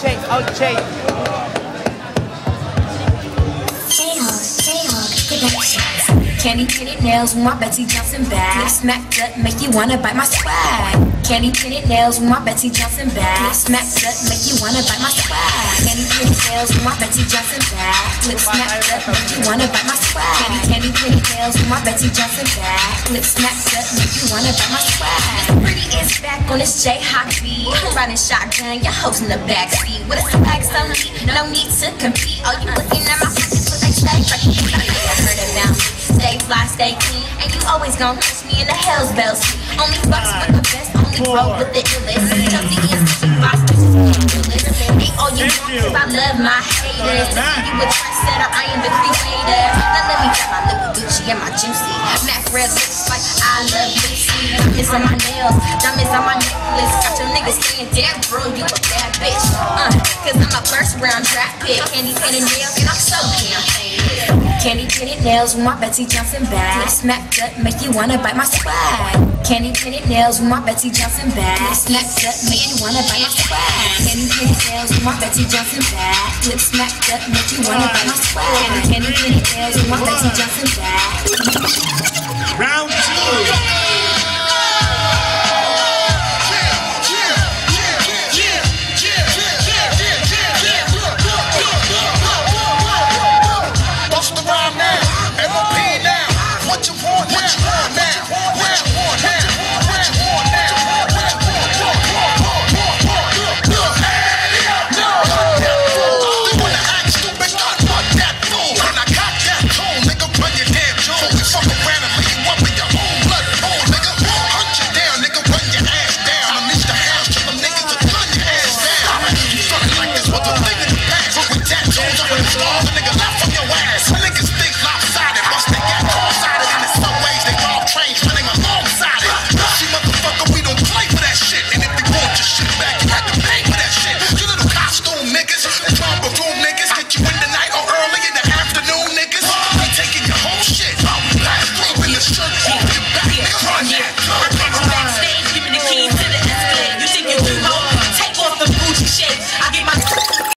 OJ, OJ. Oh, Candy tinted nails with my Betsey Johnson bag. Smacked up, make you wanna bite my swag. Candy tinted nails with my Betsey Johnson bag. Smacked up, make you wanna bite my swag. Candy tinted nails with my Betsey Johnson bag. Lips smacked up, make you wanna bite my swag. Candy candy tinted nails with my Betsey Johnson bag. Lips smacked up, make you wanna bite my swag. Pretty is back on this J hockey. Riding shotgun, your hoes in the backseat. With a swag so no need to compete. All you Stay clean, and you always gon' push me in the hell's bells. Only fucks with the best, only roll with the illest. Chelsea and Sushi Boss, Ain't all you want, cause I love my haters. You a trendsetter, I am the creator. Now let me grab my little Gucci and my juicy. Mac red lips like I love Lucy. Diamonds on my nails, diamonds on my necklace. Got your niggas saying, damn bro, you a bad bitch. Uh, cause I'm a first round draft pick. Candy tinted nails, and I'm so damn famous. Candy tinted nails with my Betsey Johnson bag. Smacked up, make you wanna bite my swag. Candy tinted nails with my Betsey Johnson bag. Smacked up, make you wanna bite my swag. Candy tinted nails with my Betsey Johnson bag. Lips smacked up, make you wanna bite my swag. Candy tinted nails with my Betsey Johnson bag. niggas, I fuck your ass. My niggas